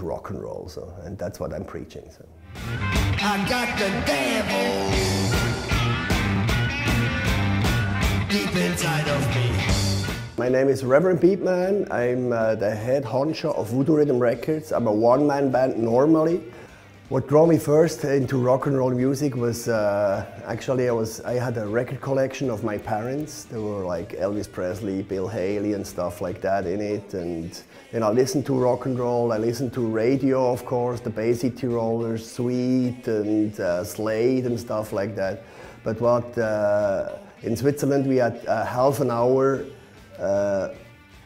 rock and roll. So, and that's what I'm preaching. So. I got the devil deep inside of me. My name is Reverend Beatman. I'm uh, the head honcho of Voodoo Rhythm Records. I'm a one-man band normally. What drew me first into rock and roll music was uh, actually I was I had a record collection of my parents. There were like Elvis Presley, Bill Haley, and stuff like that in it. And know, I listened to rock and roll. I listened to radio, of course, the City Rollers, Sweet, and uh, Slade, and stuff like that. But what uh, in Switzerland we had half an hour uh,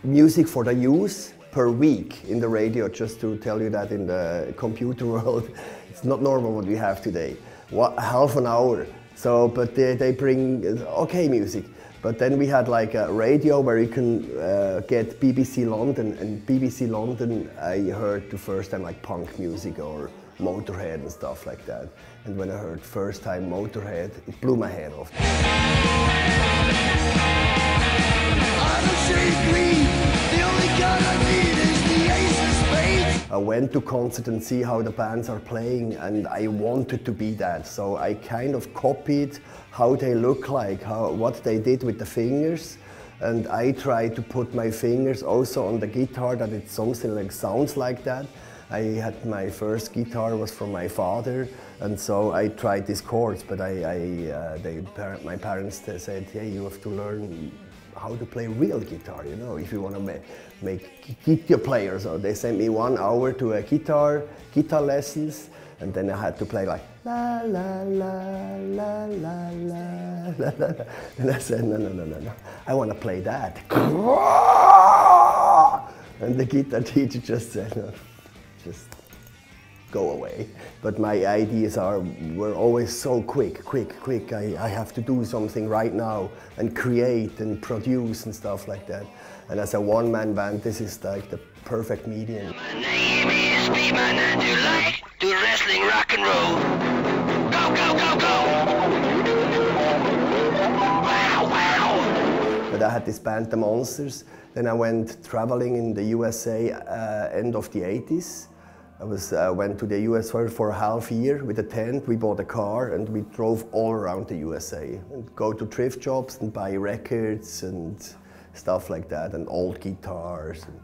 music for the youth per week in the radio, just to tell you that in the computer world, it's not normal what we have today. What, half an hour. So, but they, they bring okay music. But then we had like a radio where you can uh, get BBC London, and BBC London I heard the first time like punk music or Motorhead and stuff like that. And when I heard first time Motorhead, it blew my head off. Went to concert and see how the bands are playing and I wanted to be that. So I kind of copied how they look like, how, what they did with the fingers. And I tried to put my fingers also on the guitar that it something like sounds like that. I had my first guitar was from my father, and so I tried these chords. But I, I uh, they, my parents said, "Yeah, you have to learn how to play real guitar, you know, if you want to make, make guitar players. So they sent me one hour to a guitar, guitar lessons, and then I had to play like la la la la la la la la. And I said, no, no, no, no, no, I want to play that. And the guitar teacher just said, no, just go away. But my ideas are were always so quick, quick, quick. I, I have to do something right now and create and produce and stuff like that. And as a one-man band, this is like the perfect medium. My name is Beatman and you like to wrestling rock and roll. Go, go, go, go! Wow, wow! But I had this band, The Monsters. Then I went traveling in the USA uh, end of the 80s. I was, uh, went to the US for, for a half year with a tent. We bought a car and we drove all around the USA and go to thrift shops and buy records and stuff like that and old guitars. And,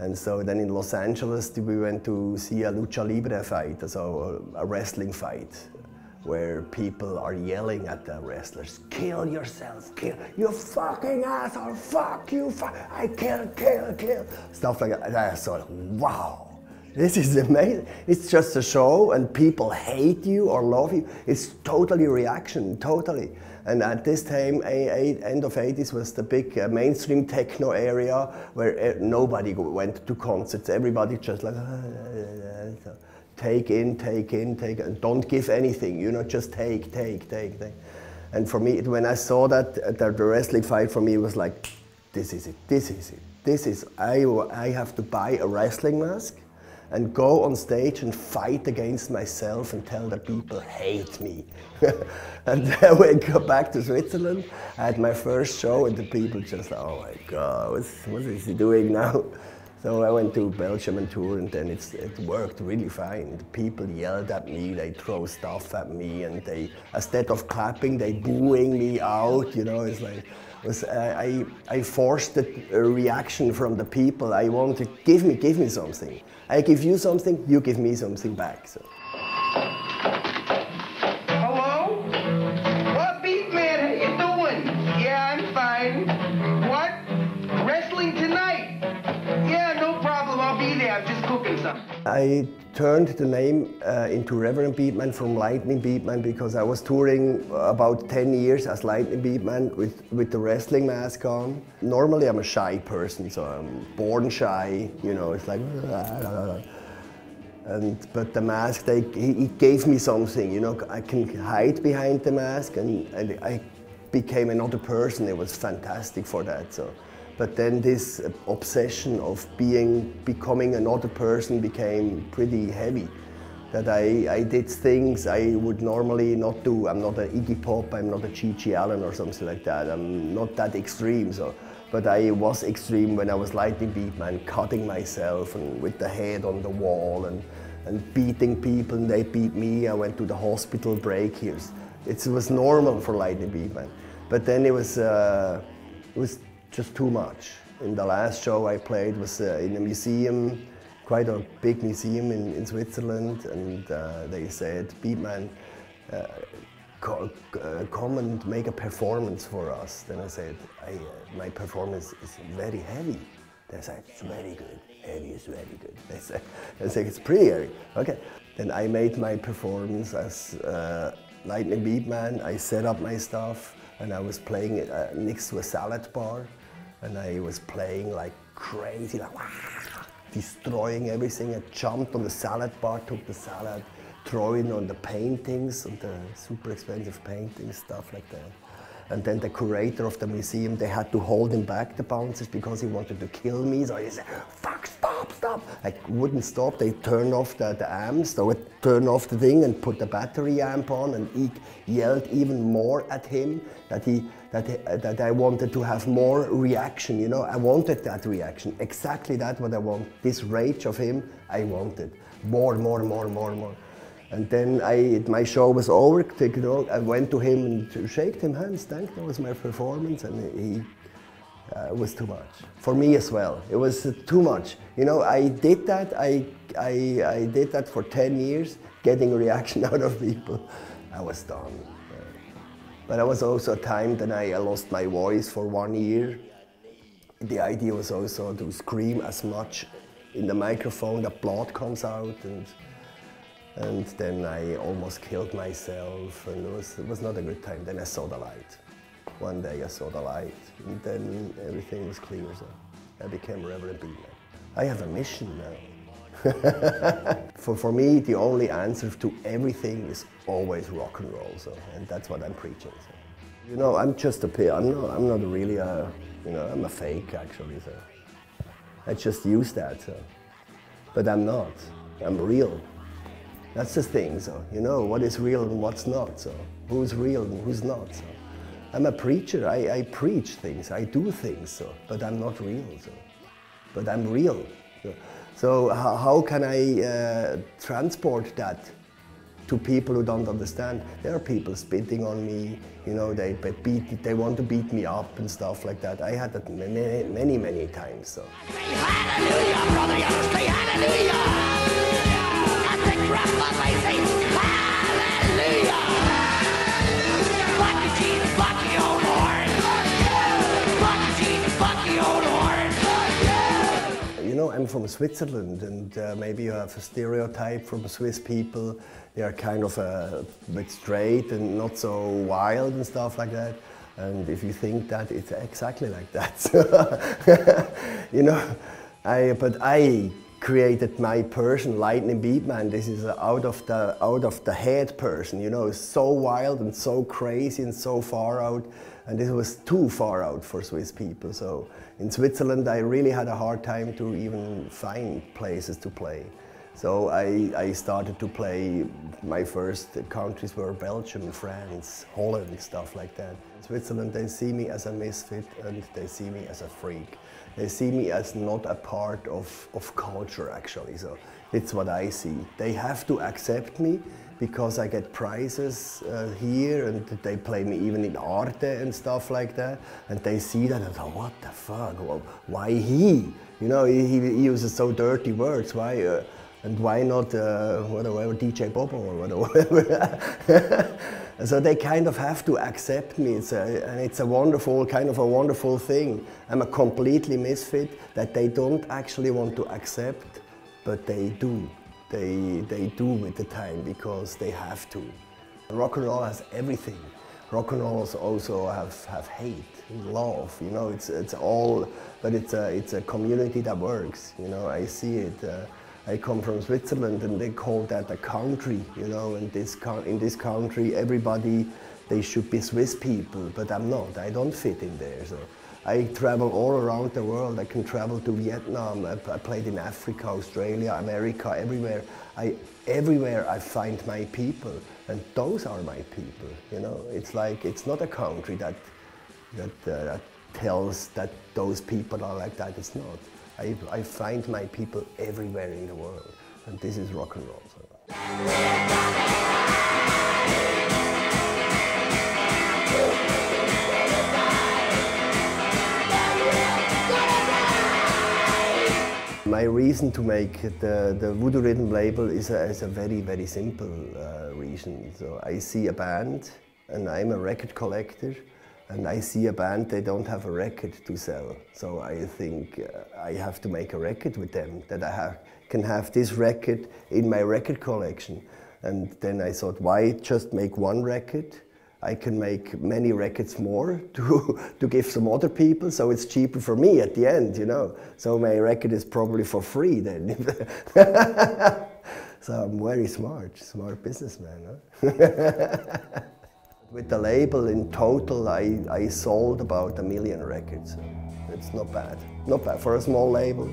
and so then in Los Angeles we went to see a lucha libre fight, so a, wrestling fight where people are yelling at the wrestlers, kill yourself, kill, you fucking asshole, fuck you, fuck, I kill, kill, kill, stuff like that. And I thought, wow, this is amazing. It's just a show and people hate you or love you. It's totally reaction, totally. And at this time, end of 80s was the big uh, mainstream techno area where uh, nobody went to concerts. Everybody just like, take in, take in, take and don't give anything, you know, just take, take, take, take. And for me, when I saw that, the wrestling fight for me was like, this is it, this is it, this is, I, I have to buy a wrestling mask and go on stage and fight against myself and tell the people hate me. and then when I back to Switzerland, I had my first show and the people just, oh my God, what's, what is he doing now? So I went to Belgium and tour and then it worked really fine. The people yelled at me, they throw stuff at me and they, instead of clapping, they booing me out, you know, it's like, was, uh, I, I forced a reaction from the people. I wanted, give me, give me something. I give you something, you give me something back. So. I turned the name uh, into Reverend Beatman from Lightning Beatman because I was touring about 10 years as Lightning Beatman with, with the wrestling mask on. Normally I'm a shy person, so I'm born shy, you know, it's like... And, but the mask, they, it gave me something, you know, I can hide behind the mask and, and I became another person. It was fantastic for that. So. But then this obsession of being, becoming another person became pretty heavy. That I, I did things I would normally not do. I'm not an Iggy Pop, I'm not a GG Allin or something like that. I'm not that extreme. So. But I was extreme when I was Lightning Beatman, cutting myself and with the head on the wall and, and beating people, and they beat me. I went to the hospital break here. It was normal for Lightning Beatman. But then it was, uh, it was just too much. In the last show I played was uh, in a museum, quite a big museum in, in Switzerland, and uh, they said, Beatman, uh, co- uh, come and make a performance for us. Then I said, I, uh, my performance is very heavy. They said, it's very good. Heavy is very good. They said, I said, it's pretty heavy. Okay. Then I made my performance as uh, Lightning Beatman. I set up my stuff and I was playing it uh, next to a salad bar. And I was playing like crazy, like destroying everything. I jumped on the salad bar, took the salad, throwing on the paintings, on the super expensive paintings, stuff like that. And then the curator of the museum, they had to hold him back, the bouncers, because he wanted to kill me. So he said, fuck, stop. I wouldn't stop. They turned off the, the amps, they would turn off the thing and put the battery amp on, and he yelled even more at him that he that, he, that I wanted to have more reaction, you know. I wanted that reaction, exactly that what I want. This rage of him, I wanted. More, more, more, more, more. And then I, my show was over. I went to him and to shake him hands. Thank. That was my performance, and he uh, it was too much for me as well. It was too much. You know, I did that. I, I, I did that for 10 years, getting a reaction out of people. I was done. But it was also a time that I lost my voice for one year. The idea was also to scream as much in the microphone that blood comes out and and then I almost killed myself and it was, it was not a good time. Then I saw the light. One day I saw the light and then everything was clear. So I became Reverend Beatman. I have a mission now. for, for me, the only answer to everything is always rock and roll. So, and that's what I'm preaching. So. You know, I'm just a pe- I'm not, I'm not really a, you know, I'm a fake actually. So I just use that. So. But I'm not. I'm real. That's the thing, so you know what is real and what's not. So who's real and who's not. So I'm a preacher. I, I preach things. I do things. So but I'm not real. So but I'm real. So, so how, how can I uh, transport that to people who don't understand? There are people spitting on me. You know they beat. They want to beat me up and stuff like that. I had that many many many times. So. Hallelujah, brother, I'm from Switzerland, and uh, maybe you have a stereotype from Swiss people. They are kind of a bit straight and not so wild and stuff like that. And if you think that, it's exactly like that. you know, I, but I created my person, Lightning Beatman. This is out of the out of the head person. You know, so wild and so crazy and so far out. And this was too far out for Swiss people. So in Switzerland, I really had a hard time to even find places to play. So I, I started to play, my first countries were Belgium, France, Holland, stuff like that. In Switzerland, they see me as a misfit and they see me as a freak. They see me as not a part of, of culture, actually. So it's what I see. They have to accept me because I get prizes uh, here and they play me even in Arte and stuff like that. And they see that and go, what the fuck? Well, why he? You know, he, he uses so dirty words. Why? Uh, and why not uh, whatever DJ Bobo or whatever? so they kind of have to accept me, it's a, and it's a wonderful kind of a wonderful thing. I'm a completely misfit that they don't actually want to accept, but they do. They they do with the time because they have to. Rock and roll has everything. Rock and roll also have, have hate, love. You know, it's it's all, but it's a it's a community that works. You know, I see it. Uh, I come from Switzerland and they call that a country, you know, and this in this country everybody, they should be Swiss people, but I'm not, I don't fit in there. So I travel all around the world, I can travel to Vietnam, I, I played in Africa, Australia, America, everywhere. I, everywhere I find my people, and those are my people, you know. It's like, it's not a country that, that, uh, that tells that those people are like that. It's not. I, I find my people everywhere in the world, and this is rock and roll. So. My reason to make the, the Voodoo Rhythm label is a, is a very, very simple uh, reason. So I see a band, and I'm a record collector, and I see a band, they don't have a record to sell. So I think uh, I have to make a record with them, that I have, can have this record in my record collection. And then I thought, why just make one record? I can make many records more to, to give some other people, so it's cheaper for me at the end, you know. So my record is probably for free then. so I'm very smart, smart businessman. Huh? With the label in total, I, I sold about a million records. It's not bad, not bad for a small label.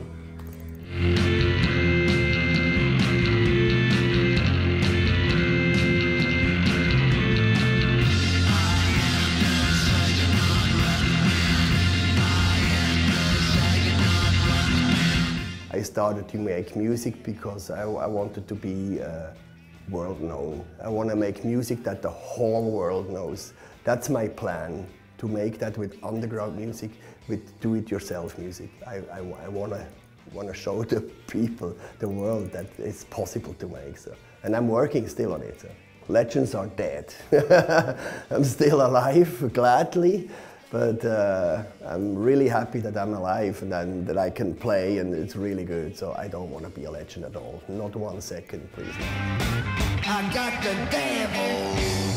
Started to make music because I, I wanted to be uh, world known. I want to make music that the whole world knows. That's my plan, to make that with underground music, with do-it-yourself music. I, I, I want to want to show the people, the world, that it's possible to make. So. And I'm working still on it. So. Legends are dead. I'm still alive, gladly. But uh, I'm really happy that I'm alive and then, that I can play and it's really good. So I don't want to be a legend at all. Not one second, please. I got the devil.